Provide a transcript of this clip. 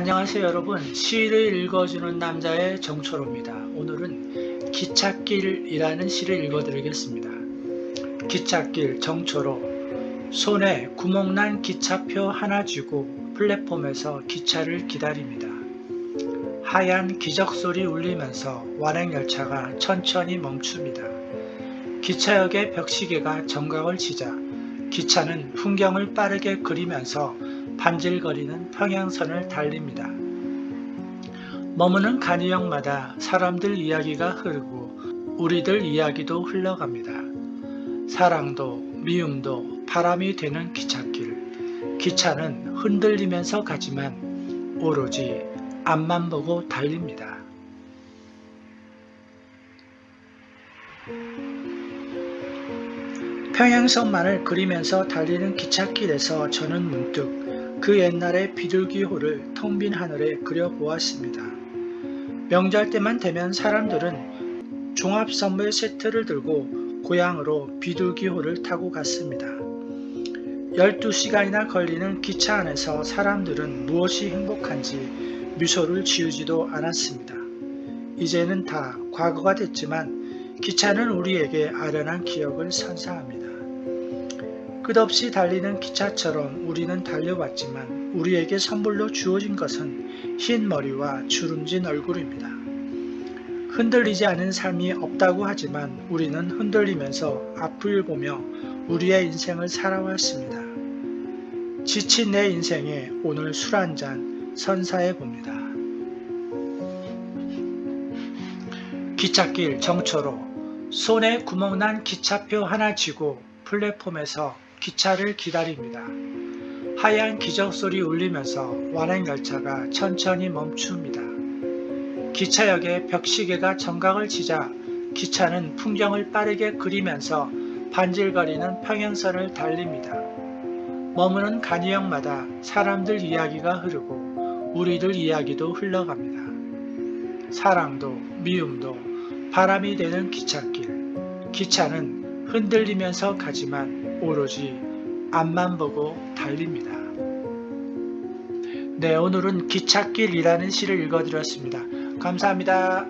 안녕하세요 여러분. 시를 읽어주는 남자의 정초로입니다. 오늘은 기찻길이라는 시를 읽어드리겠습니다. 기찻길 정초로 손에 구멍난 기차표 하나 쥐고 플랫폼에서 기차를 기다립니다. 하얀 기적소리 울리면서 완행열차가 천천히 멈춥니다. 기차역의 벽시계가 정각을 치자 기차는 풍경을 빠르게 그리면서 반질거리는 평양선을 달립니다. 머무는 간이역마다 사람들 이야기가 흐르고 우리들 이야기도 흘러갑니다. 사랑도 미움도 바람이 되는 기찻길. 기차는 흔들리면서 가지만 오로지 앞만 보고 달립니다. 평양선만을 그리면서 달리는 기찻길에서 저는 문득 그 옛날의 비둘기호를 텅 빈 하늘에 그려보았습니다. 명절 때만 되면 사람들은 종합선물 세트를 들고 고향으로 비둘기호를 타고 갔습니다. 12시간이나 걸리는 기차 안에서 사람들은 무엇이 행복한지 미소를 지우지도 않았습니다. 이제는 다 과거가 됐지만 기차는 우리에게 아련한 기억을 선사합니다. 끝없이 달리는 기차처럼 우리는 달려왔지만 우리에게 선물로 주어진 것은 흰 머리와 주름진 얼굴입니다. 흔들리지 않은 삶이 없다고 하지만 우리는 흔들리면서 앞을 보며 우리의 인생을 살아왔습니다. 지친 내 인생에 오늘 술 한 잔 선사해 봅니다. 기찻길 정초로 손에 구멍난 기차표 하나 쥐고 플랫폼에서 기차를 기다립니다. 하얀 기적소리 울리면서 완행열차가 천천히 멈춥니다. 기차역의 벽시계가 정각을 치자 기차는 풍경을 빠르게 그리면서 반질거리는 평행선을 달립니다. 머무는 간이역마다 사람들 이야기가 흐르고 우리들 이야기도 흘러갑니다. 사랑도 미움도 바람이 되는 기찻길. 기차는 흔들리면서 가지만 오로지 앞만 보고 달립니다. 네, 오늘은 기찻길이라는 시를 읽어드렸습니다. 감사합니다.